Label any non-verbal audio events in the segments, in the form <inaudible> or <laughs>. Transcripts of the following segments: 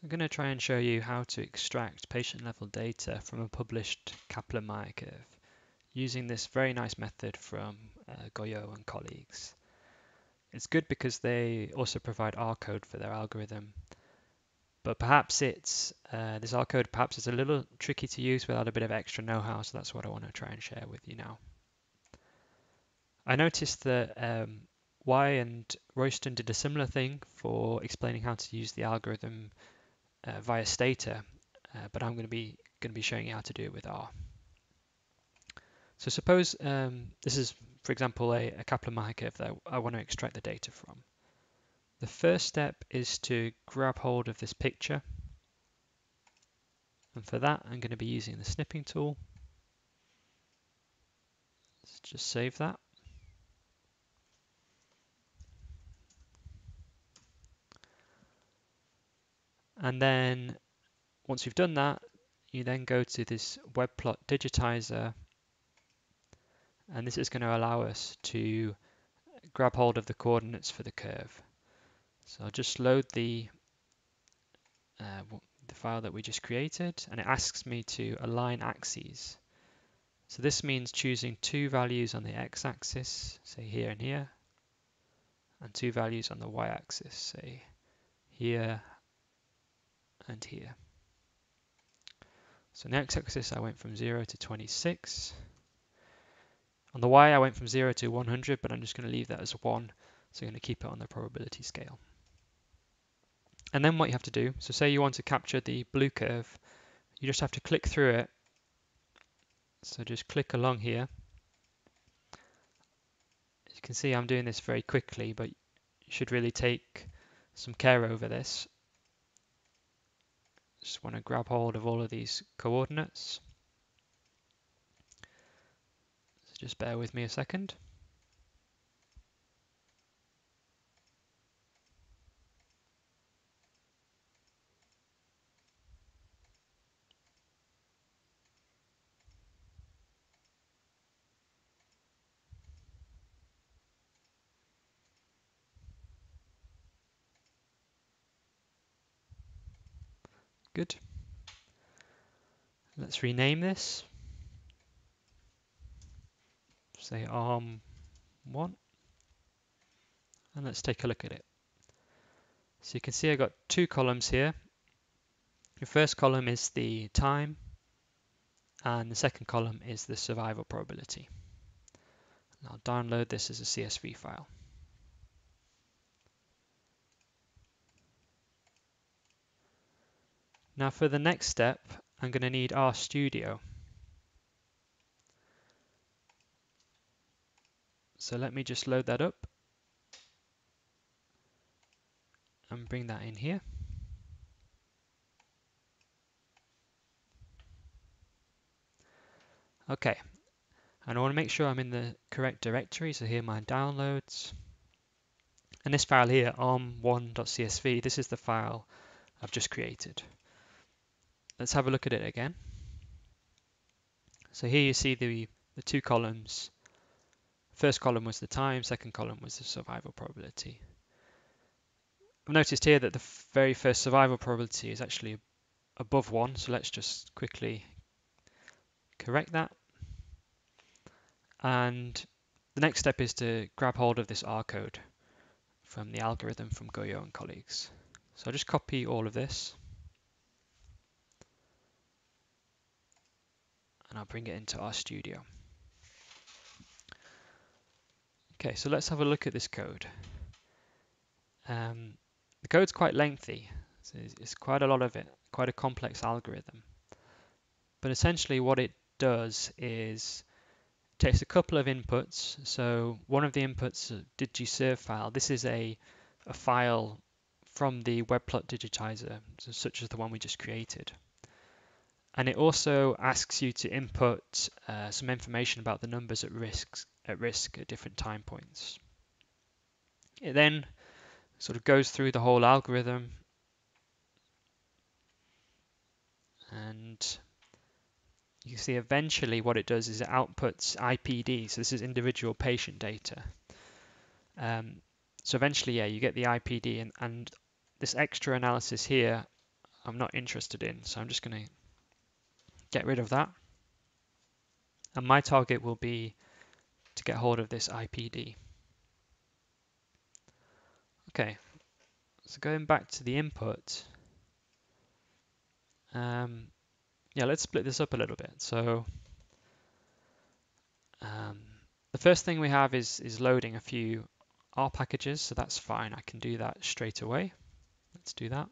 So I'm going to try and show you how to extract patient level data from a published Kaplan-Meier curve using this very nice method from uh, Guyot and colleagues. It's good because they also provide R code for their algorithm, but perhaps it's uh, this R code perhaps is a little tricky to use without a bit of extra know-how, so that's what I want to try and share with you now. I noticed that um, Wei and Royston did a similar thing for explaining how to use the algorithm via Stata, uh, but I'm going to be going to be showing you how to do it with R. So suppose um, this is, for example, a, a Kaplan-Meier curve that I want to extract the data from. The first step is to grab hold of this picture. And for that, I'm going to be using the snipping tool. Let's just save that. And then once you've done that, you then go to this web plot digitizer and this is going to allow us to grab hold of the coordinates for the curve. So I'll just load the uh, the file that we just created and it asks me to align axes. So this means choosing two values on the x-axis, say here and here, and two values on the y-axis, say here and here. So on the x-axis I went from 0 to 26. On the y I went from 0 to 100, but I'm just going to leave that as 1, so I'm going to keep it on the probability scale. And then what you have to do, so say you want to capture the blue curve, you just have to click through it. So just click along here. As you can see I'm doing this very quickly, but you should really take some care over this. Just want to grab hold of all of these coordinates. So just bear with me a second. Good. Let's rename this. Say ARM1. And let's take a look at it. So you can see I've got two columns here. The first column is the time and the second column is the survival probability. And I'll download this as a CSV file. Now for the next step, I'm going to need RStudio. So let me just load that up and bring that in here. Okay, and I want to make sure I'm in the correct directory, so here my downloads. And this file here, arm1.csv, this is the file I've just created. Let's have a look at it again. So here you see the, the two columns. First column was the time, second column was the survival probability. I've noticed here that the very first survival probability is actually above 1, so let's just quickly correct that. And the next step is to grab hold of this R code from the algorithm from Guyot and colleagues. So I'll just copy all of this and I'll bring it into RStudio. Okay, so let's have a look at this code. Um, the code's quite lengthy, so it's, it's quite a lot of it, quite a complex algorithm. But essentially what it does is takes a couple of inputs. So one of the inputs, is a DigiServe file, this is a, a file from the webplot digitizer, so such as the one we just created. And it also asks you to input uh, some information about the numbers at risk at risk at different time points. It then sort of goes through the whole algorithm and you see eventually what it does is it outputs IPD, so this is individual patient data. Um, so eventually, yeah, you get the IPD and, and this extra analysis here I'm not interested in. So I'm just going to get rid of that. And my target will be to get hold of this IPD. Okay, so going back to the input, um, yeah, let's split this up a little bit. So um, the first thing we have is, is loading a few R packages, so that's fine. I can do that straight away. Let's do that.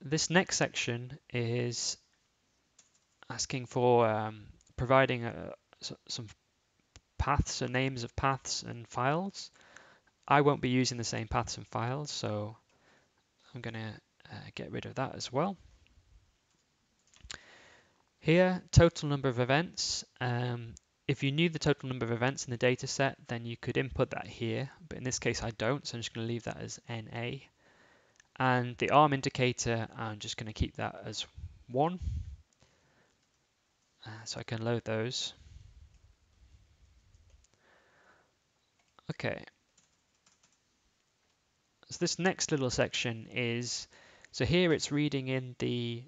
This next section is asking for um, providing a, some paths and names of paths and files. I won't be using the same paths and files, so I'm going to uh, get rid of that as well. Here, total number of events. Um, if you knew the total number of events in the data set, then you could input that here, but in this case I don't, so I'm just going to leave that as NA. And the arm indicator, I'm just going to keep that as 1. Uh, so I can load those. Okay. So this next little section is, so here it's reading in the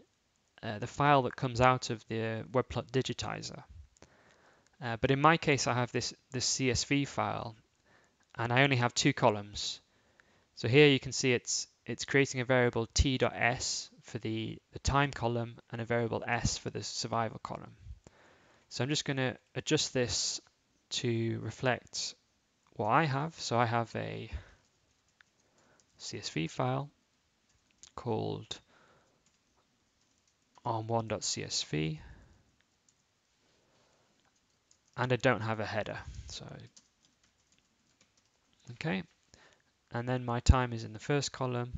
uh, the file that comes out of the webplot digitizer. Uh, but in my case, I have this, this CSV file, and I only have two columns. So here you can see it's it's creating a variable t.s for the, the time column and a variable s for the survival column. So I'm just going to adjust this to reflect what I have. So I have a CSV file called arm1.csv and I don't have a header. So okay, and then my time is in the first column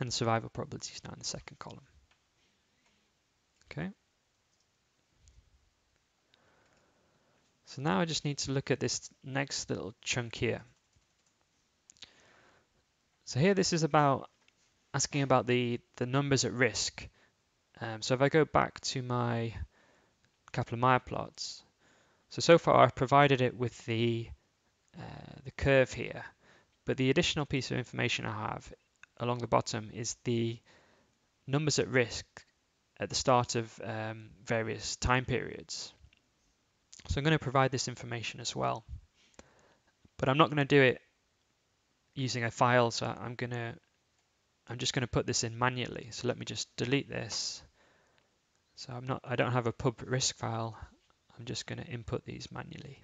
and survival probability is now in the second column. Okay. So now I just need to look at this next little chunk here. So here this is about asking about the, the numbers at risk. Um, so if I go back to my Kaplan-Meier plots, so so far I've provided it with the the curve here, but the additional piece of information I have along the bottom is the numbers at risk at the start of um, various time periods. So I'm going to provide this information as well. But I'm not going to do it using a file, so I'm going to I'm just going to put this in manually. So let me just delete this. So I'm not I don't have a pub risk file. I'm just going to input these manually.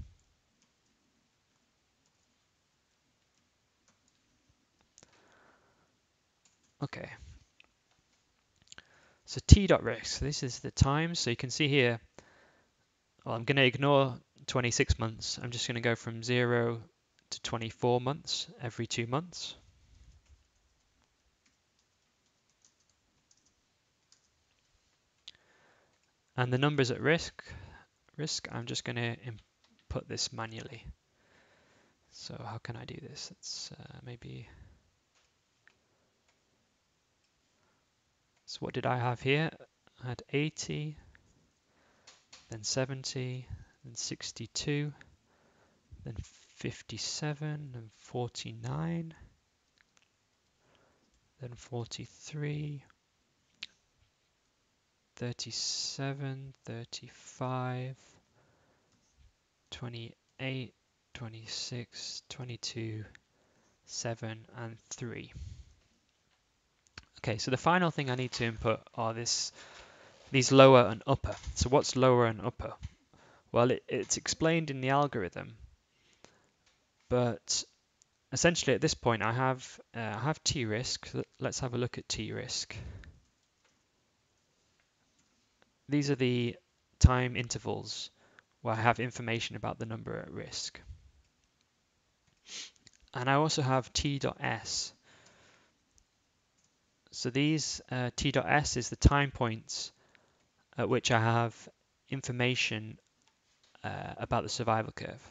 Okay. So t.risk, this is the time. So you can see here well, I'm going to ignore 26 months. I'm just going to go from 0 to 24 months every two months. And the numbers at risk, risk, I'm just going to input this manually. So how can I do this? It's uh, maybe. So what did I have here? I had 80, then 70, then 62, then 57, then 49, then 43, 37, 35, 28, 26, 22, 7, and 3. Okay, so the final thing I need to input are this these lower and upper. So what's lower and upper? Well, it, it's explained in the algorithm, but essentially at this point I have uh, I have t risk. Let's have a look at t risk. These are the time intervals where I have information about the number at risk. And I also have t.s. So these uh, t.s is the time points at which I have information uh, about the survival curve.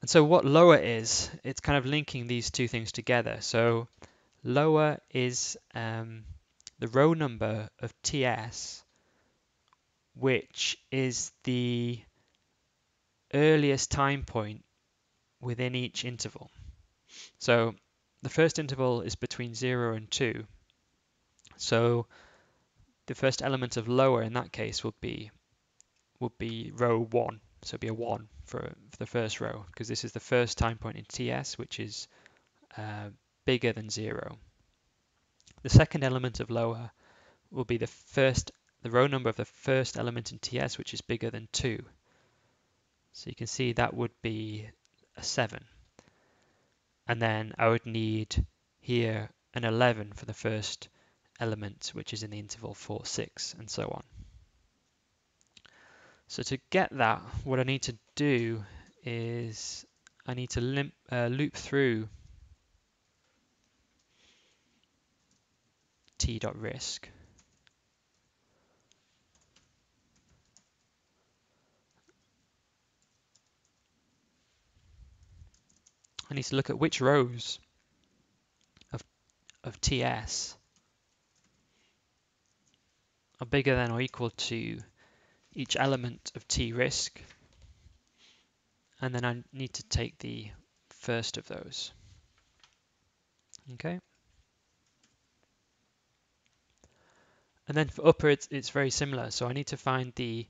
And so what lower is, it's kind of linking these two things together. So lower is um, the row number of TS, which is the earliest time point within each interval. So the first interval is between 0 and 2. So the first element of lower in that case would be would be row 1. So it'd be a 1 for, for the first row because this is the first time point in TS which is uh, bigger than 0. The second element of lower will be the first the row number of the first element in TS which is bigger than 2. So you can see that would be a 7 and then I would need here an 11 for the first element which is in the interval 4, 6 and so on. So to get that what I need to do is I need to limp, uh, loop through t.risk I need to look at which rows of, of TS are bigger than or equal to each element of T risk. And then I need to take the first of those. Okay. And then for upper, it's, it's very similar. So I need to find the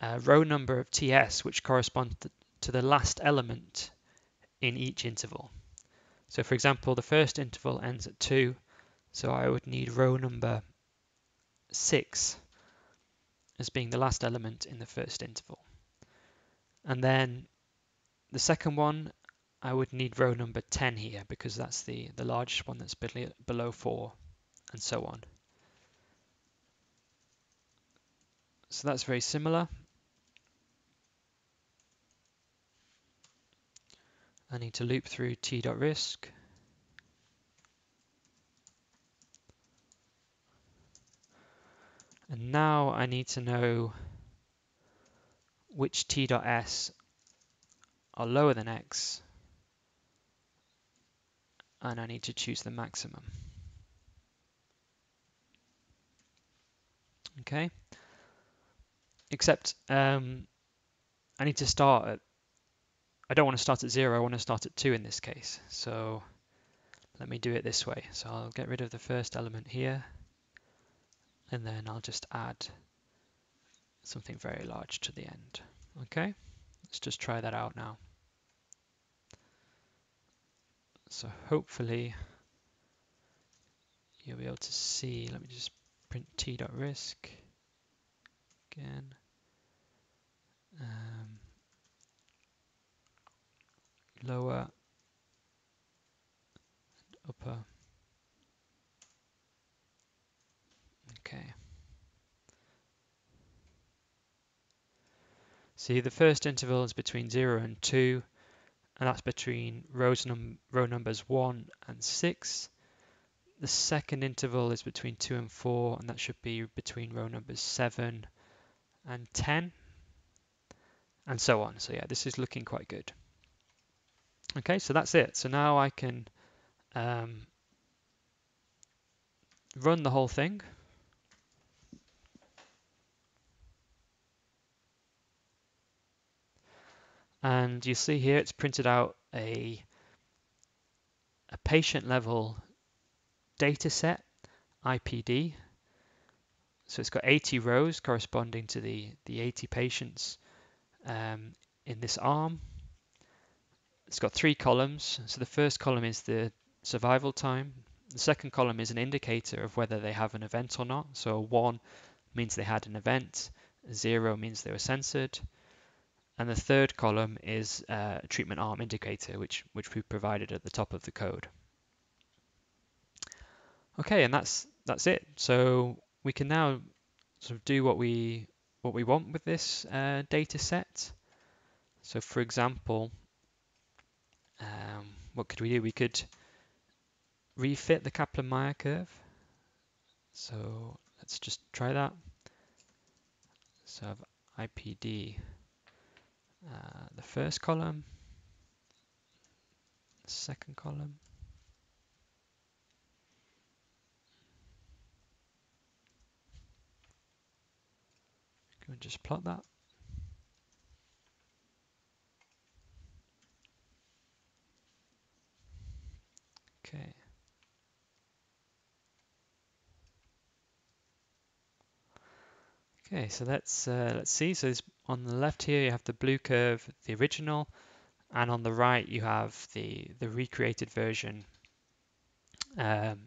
uh, row number of TS, which corresponds to the last element in each interval. So for example, the first interval ends at 2, so I would need row number 6 as being the last element in the first interval. And then the second one, I would need row number 10 here because that's the, the largest one that's below 4 and so on. So that's very similar. I need to loop through t.risk. And now I need to know which t.s are lower than x and I need to choose the maximum. Okay, except um, I need to start at I don't want to start at zero, I want to start at two in this case. So let me do it this way. So I'll get rid of the first element here, and then I'll just add something very large to the end. Okay, let's just try that out now. So hopefully you'll be able to see, let me just print t.risk again. Um, lower and upper. Okay. See, the first interval is between 0 and 2, and that's between rows num row numbers 1 and 6. The second interval is between 2 and 4, and that should be between row numbers 7 and 10, and so on. So yeah, this is looking quite good. Okay, so that's it. So now I can um, run the whole thing. And you see here it's printed out a, a patient level data set, IPD. So it's got 80 rows corresponding to the, the 80 patients um, in this arm it's got three columns. So the first column is the survival time. The second column is an indicator of whether they have an event or not. So one means they had an event, zero means they were censored. And the third column is uh, a treatment arm indicator, which, which we provided at the top of the code. Okay, and that's that's it. So we can now sort of do what we what we want with this uh, data set. So for example, um, what could we do? We could refit the Kaplan-Meier curve. So let's just try that. So I have IPD, uh, the first column, second column. Go and just plot that. Okay. Okay, so let's uh, let's see. So on the left here you have the blue curve, the original, and on the right you have the the recreated version um,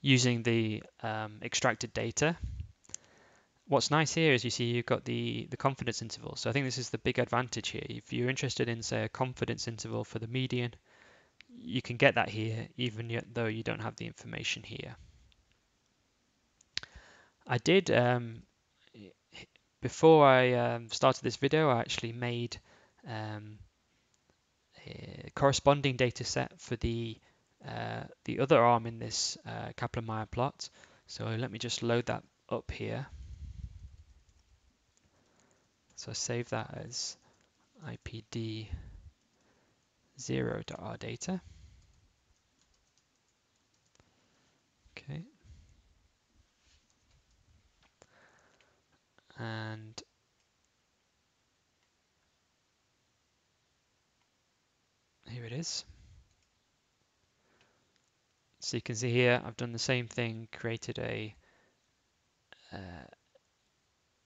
using the um, extracted data. What's nice here is you see you've got the, the confidence interval. So I think this is the big advantage here. If you're interested in, say, a confidence interval for the median, you can get that here, even though you don't have the information here. I did, um, before I um, started this video, I actually made um, a corresponding data set for the uh, the other arm in this uh, Kaplan-Meier plot. So let me just load that up here. So save that as IPD 0 to our data. Okay. And here it is. So you can see here, I've done the same thing, created a uh,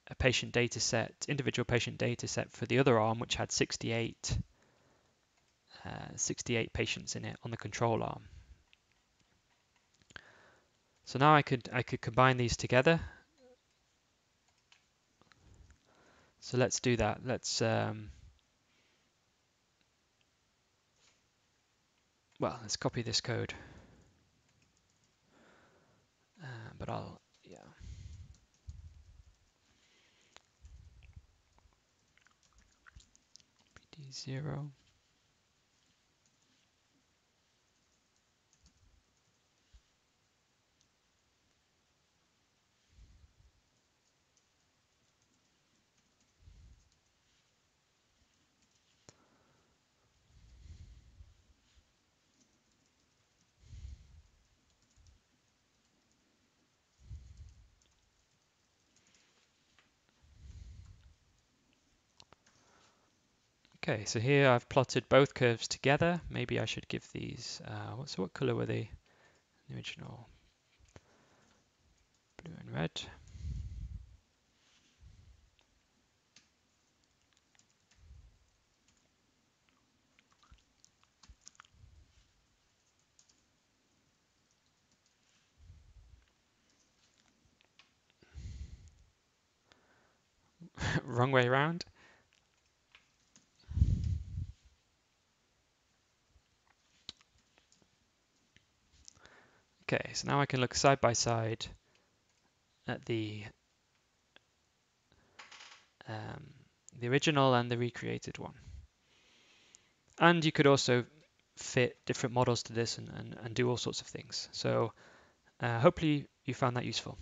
a patient data set, individual patient data set for the other arm, which had 68, uh, 68 patients in it on the control arm. So now I could I could combine these together. So let's do that. Let's um, well, let's copy this code. Uh, but I'll yeah. PD0. Okay, so here I've plotted both curves together. Maybe I should give these, uh, what's, what color were they? The original blue and red. <laughs> Wrong way around. Okay, so now I can look side by side at the um, the original and the recreated one. And you could also fit different models to this and, and, and do all sorts of things. So uh, hopefully you found that useful.